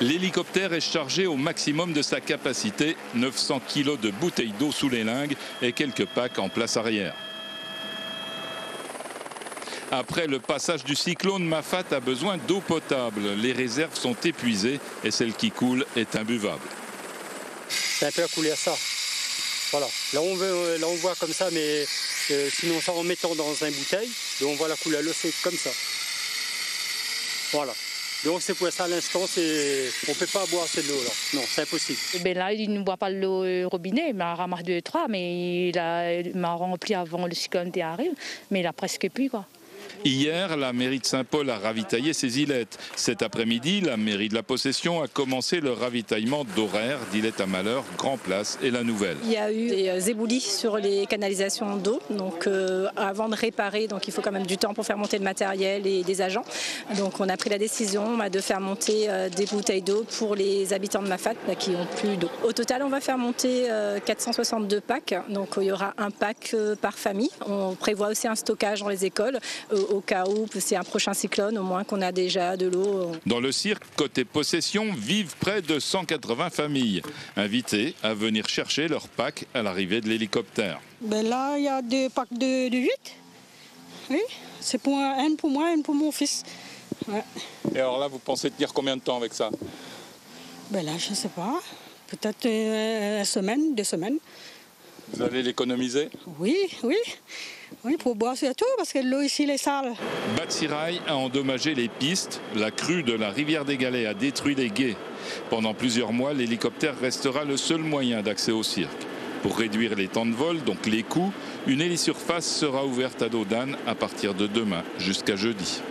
L'hélicoptère est chargé au maximum de sa capacité, 900 kg de bouteilles d'eau sous les lingues et quelques packs en place arrière. Après le passage du cyclone, Mafat a besoin d'eau potable. Les réserves sont épuisées et celle qui coule est imbuvable. C'est un peu à couler à ça. Voilà. Là on, veut, là on voit comme ça, mais euh, sinon ça en mettant dans un bouteille, on voit la couler à l'eau, comme ça. Voilà. Donc c'est pour ça à l'instant, on ne peut pas boire cette eau-là. Non, c'est impossible. Ben là, il ne boit pas l'eau robinet, il m'a ramassé deux, trois, mais il m'a rempli avant le cyclone qui arrive, mais il a presque plus quoi. Hier, la mairie de Saint-Paul a ravitaillé ses îlettes. Cet après-midi, la mairie de la Possession a commencé le ravitaillement d'horaires d'îlettes à Malheur, Grand Place et la Nouvelle. Il y a eu des euh, éboulis sur les canalisations d'eau. Donc euh, avant de réparer, il faut quand même du temps pour faire monter le matériel et des agents. Donc on a pris la décision bah, de faire monter euh, des bouteilles d'eau pour les habitants de Mafat bah, qui ont plus d'eau. Au total, on va faire monter 462 packs. Donc il y aura un pack par famille. On prévoit aussi un stockage dans les écoles au cas où c'est un prochain cyclone, au moins qu'on a déjà de l'eau. Dans le cirque, côté possession, vivent près de 180 familles, invitées à venir chercher leur pack à l'arrivée de l'hélicoptère. Ben là, il y a deux packs de, de 8. Oui, c'est pour un pour moi, un pour mon fils. Et alors là, vous pensez tenir combien de temps avec ça? Ben là, je ne sais pas. Peut-être euh, une semaine, deux semaines. Vous allez l'économiser? Oui, oui. Oui, pour boire surtout, parce que l'eau ici est sale. Batsirai a endommagé les pistes. La crue de la rivière des Galets a détruit les guets. Pendant plusieurs mois, l'hélicoptère restera le seul moyen d'accès au cirque. Pour réduire les temps de vol, donc les coûts, une hélisurface sera ouverte à Dodane à partir de demain jusqu'à jeudi.